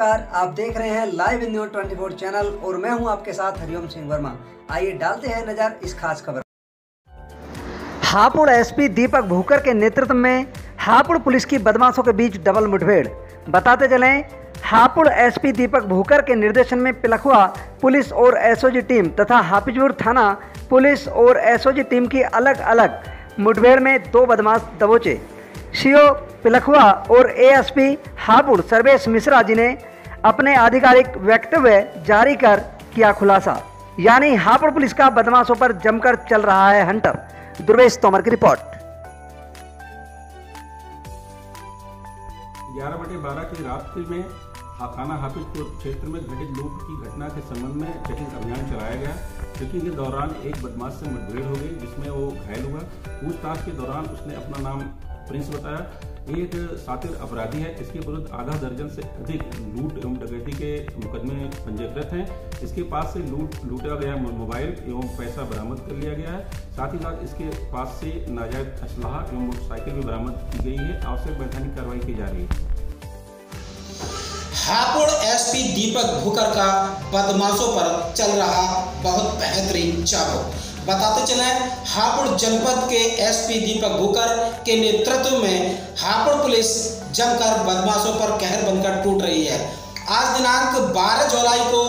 आप देख रहे हैं लाइव इन न्यूज़ 24 चैनल और मैं हूँ आपके साथ हरिओम सिंह वर्मा। आइए डालते हैं नज़र इस खास खबर। हापुड़ एसपी दीपक भूकर के नेतृत्व में हापुड़ पुलिस की बदमाशों के बीच डबल मुठभेड़। बताते चलें, हापुड़ एसपी दीपक भूकर के निर्देशन में पिलखुआ पुलिस और एसओजी टीम तथा हाफिजपुर थाना पुलिस और एसओजी टीम की अलग अलग मुठभेड़ में दो बदमाश दबोचे। सीओ पिलखुआ और एएसपी हापुड़ सर्वेश मिश्रा जी ने अपने आधिकारिक वक्तव्य जारी कर किया खुलासा। यानी हापुड़ पुलिस का बदमाशों पर जमकर चल रहा है हंटर। दुर्वेश तोमर की रिपोर्ट। ग्यारह बटे बारह की रात्रि में थाना हाफिजपुर क्षेत्र में घटित लूट की घटना के संबंध में चेकिंग अभियान चलाया गया। चेकिंग के दौरान एक बदमाश से मुठभेड़ हो गई, जिसमें वो घायल हुआ। पूछताछ के दौरान उसने अपना नाम प्रिंस बताया। एक सातिर अपराधी है। इसके विरुद्ध आधा दर्जन से अधिक लूट एवं डकैती के मुकदमे पंजीकृत हैं। इसके पास से लूट लूटा गया मोबाइल एवं पैसा बरामद कर लिया गया है। साथ ही साथ इसके पास से नाजायज असलाह एवं मोटरसाइकिल भी बरामद की गई है। आवश्यक वैधानिक कार्रवाई की जा रही है। हापुड़ एसपी दीपक भूकर का बदमाशों पर चल रहा बहुत बेहतरीन चाबू बताते चले हापुड़ जनपद के एसपी दीपक भूकर के नेतृत्व में हापुड़ पुलिस जमकर बदमाशों पर कहर बनकर टूट रही है। आज दिनांक 12 जुलाई को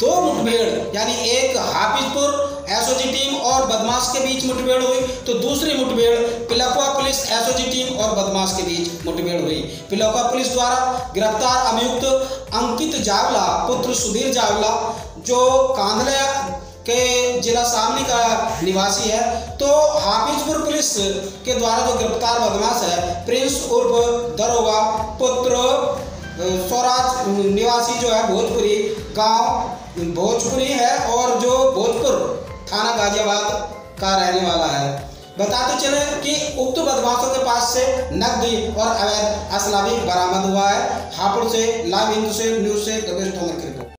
दो मुठभेड़, यानी एक हाफिजपुर एसओजी टीम और बदमाश के बीच मुठभेड़ हुई तो दूसरी मुठभेड़ पिलकुआ पुलिस एसओजी टीम और बदमाश के बीच मुठभेड़ हुई। पिलकुआ पुलिस द्वारा गिरफ़्तार अभियुक्त अंकित जावला, पुत्र सुधीर जावला, जो कांधले जिला शामली का निवासी है तो हाफिजपुर पुलिस के द्वारा जो गिरफ़्तार बदमाश है, प्रिंस उर्फ़ दरोगा पुत्र स्वराज निवासी जो है, भोजपुरी गाँव, भोजपुरी है और जो भोजपुर थाना गाजियाबाद का रहने वाला है। बताते चले कि उक्त बदमाशों के पास से नकदी और अवैध असला भी बरामद हुआ है। हापुड़ से लाइव हिंदू से, न्यूज़ से रिपोर्ट।